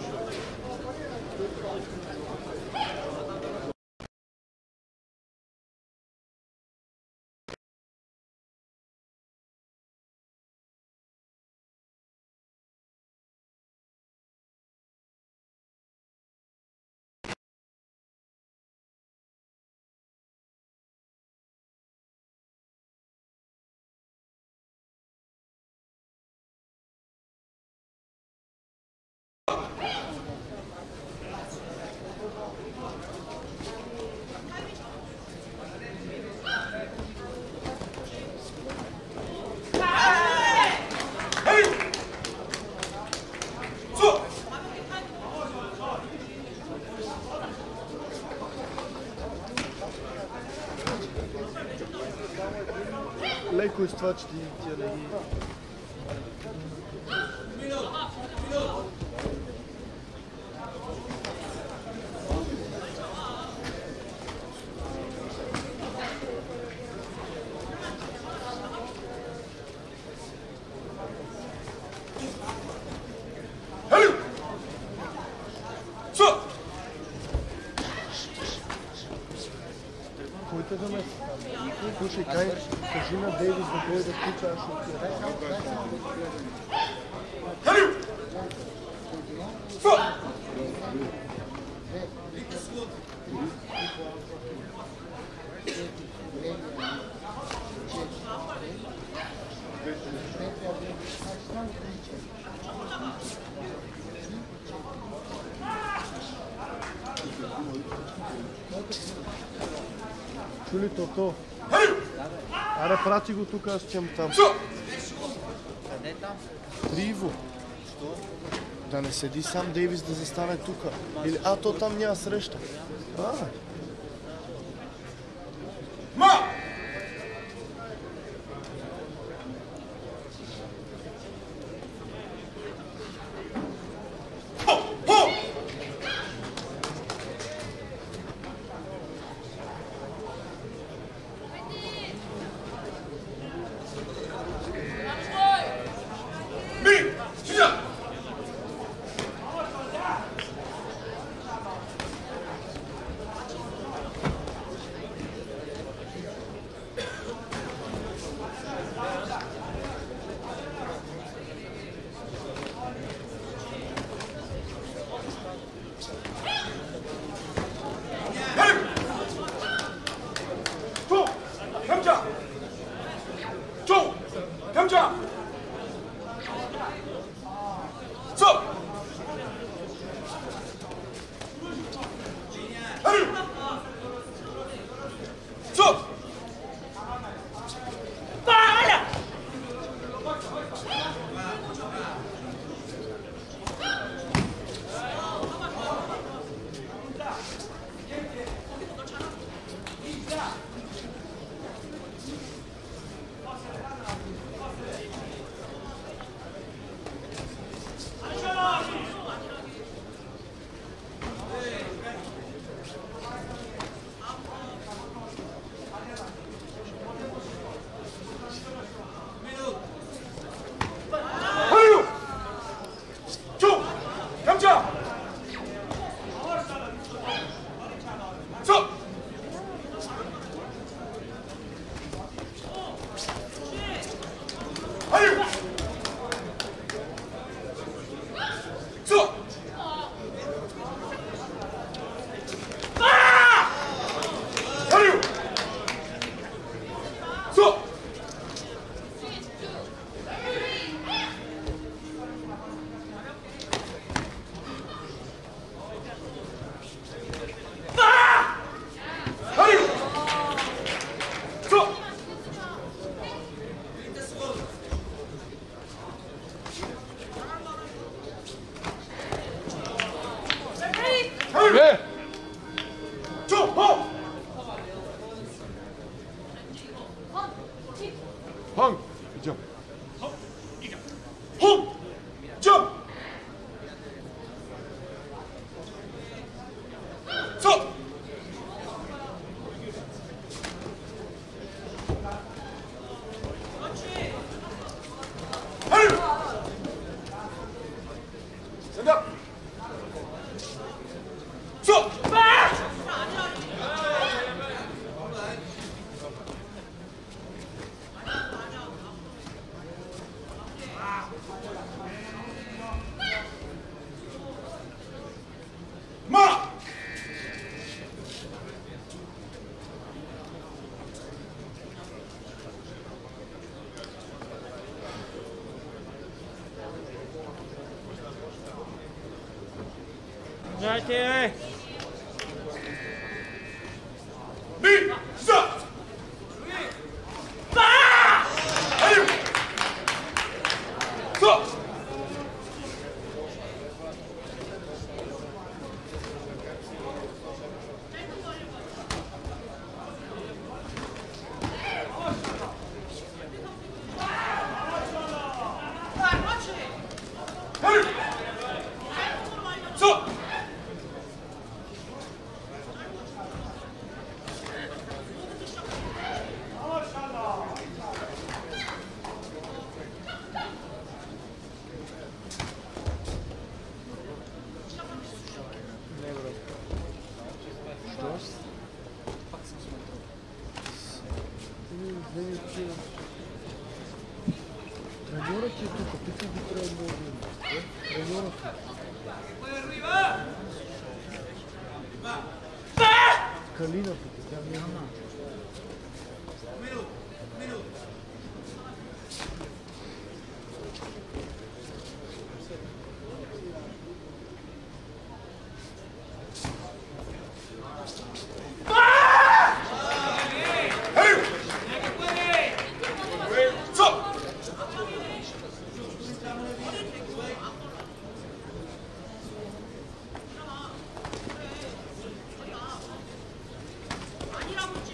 Görüşürüz. Lei questo faccio di tirare. Minuto, minuto. mas puxa e cai. Regina Davis depois aqui, tu acha que... Fuck! Thank you. Чули тото? Аре, прати го тук, аз тям там. Къде е там? При Що? Да не седи сам Дейвис да застане тука. Или, а, то там няма среща. А, 准备 right there. Carlino, porque te 할아버지